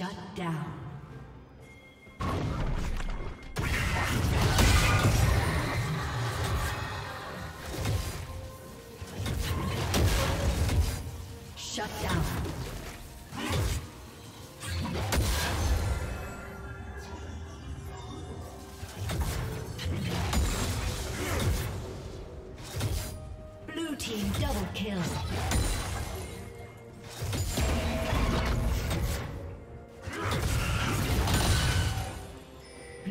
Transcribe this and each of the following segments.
Shut down.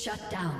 Shut down.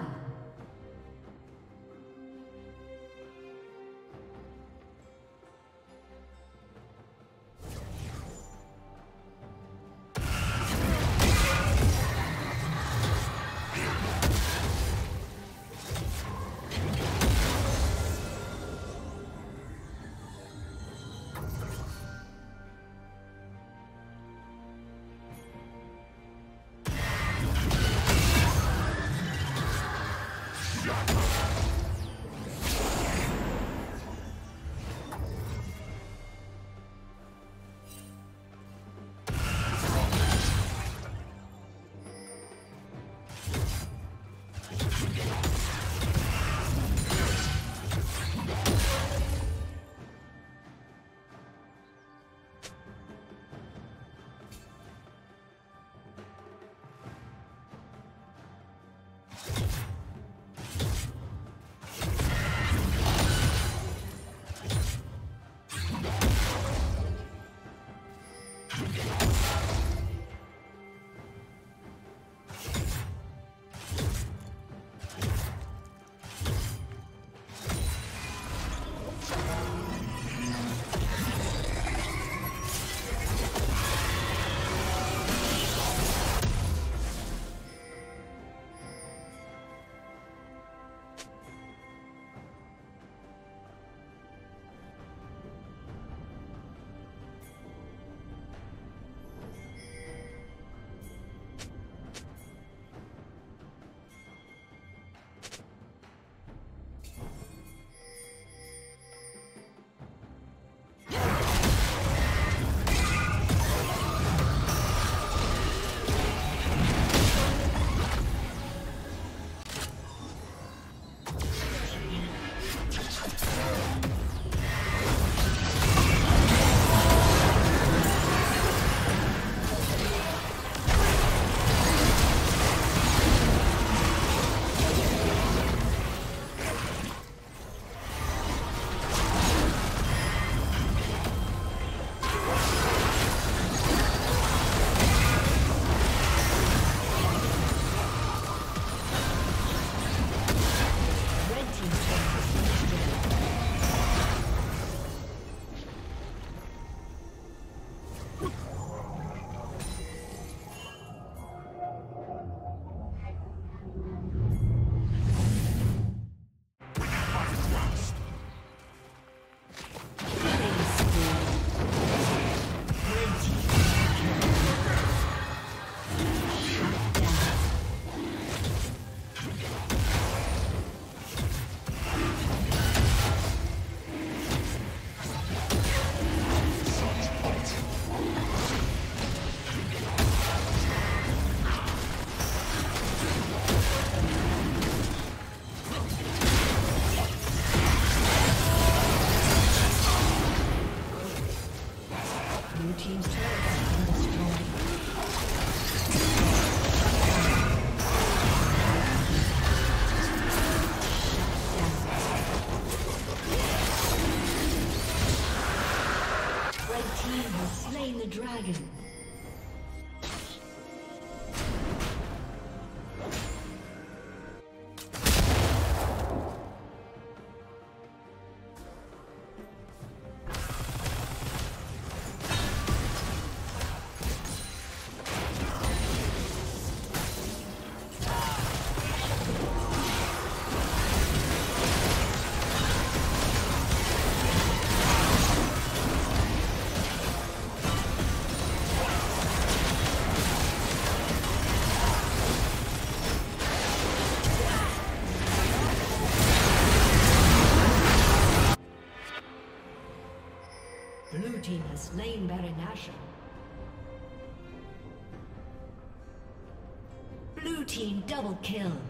Team double kill.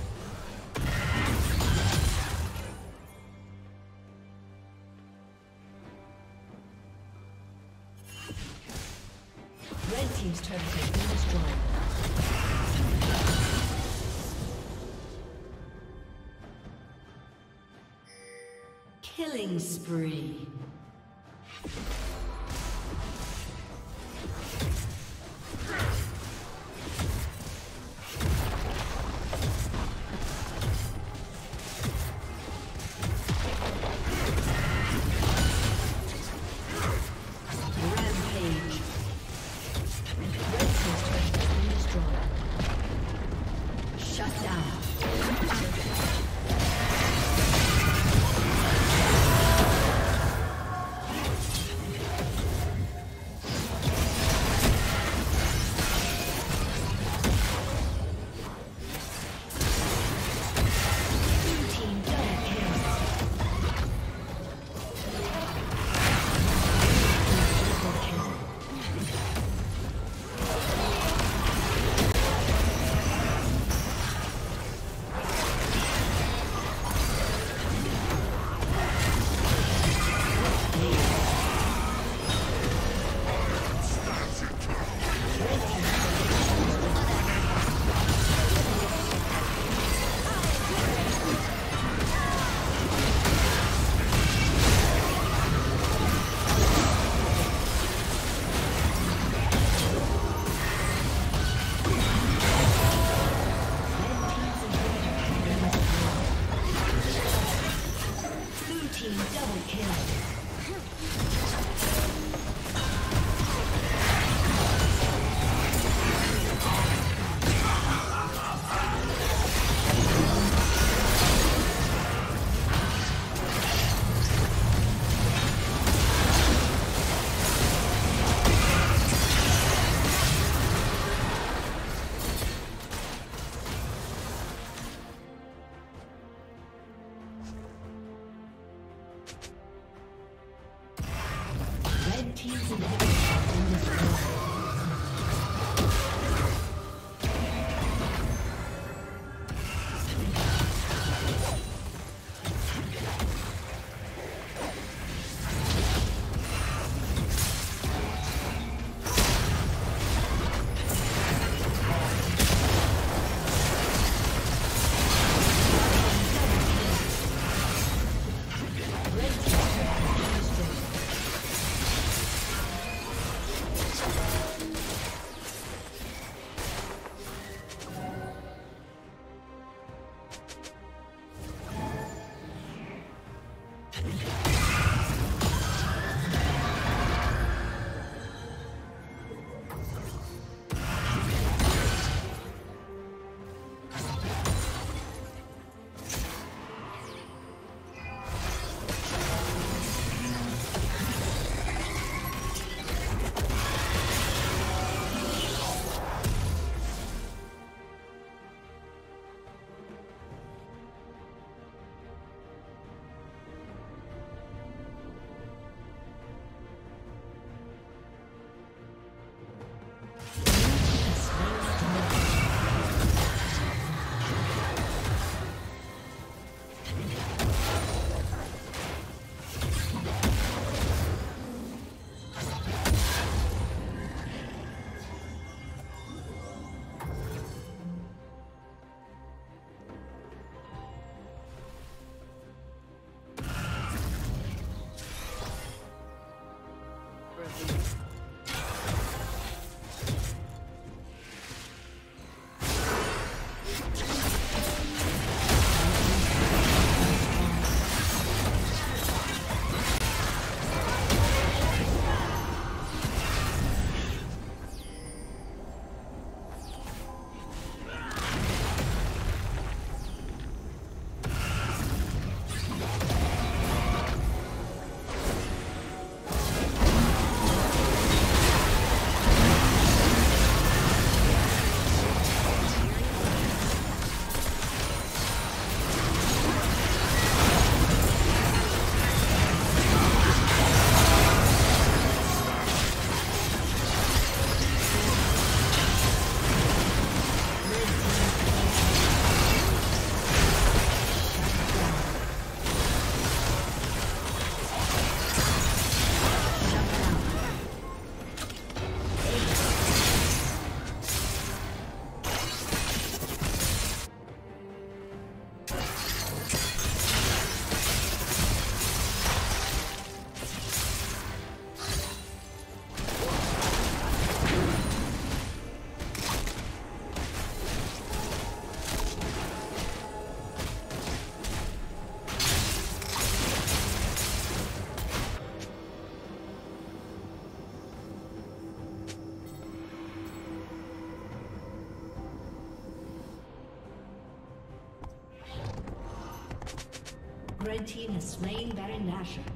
Slain Baron Nashor.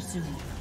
Soon.